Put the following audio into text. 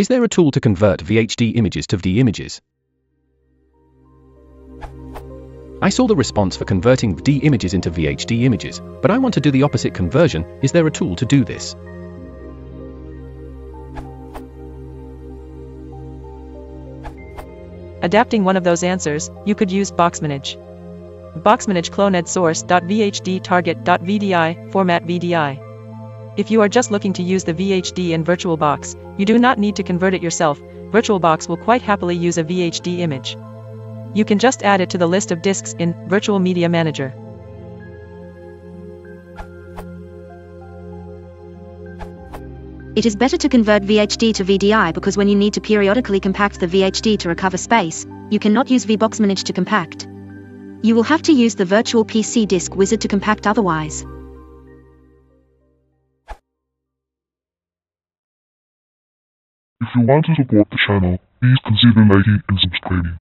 Is there a tool to convert VHD images to VDI images? I saw the response for converting VDI images into VHD images, but I want to do the opposite conversion. Is there a tool to do this? Adapting one of those answers, you could use VBoxManage. VBoxManage cloned source.vhd target.vdi format VDI. If you are just looking to use the VHD in VirtualBox, you do not need to convert it yourself, VirtualBox will quite happily use a VHD image. You can just add it to the list of disks in Virtual Media Manager. It is better to convert VHD to VDI because when you need to periodically compact the VHD to recover space, you cannot use VBoxManage to compact. You will have to use the virtual PC disk wizard to compact otherwise. If you want to support the channel, please consider liking and subscribing.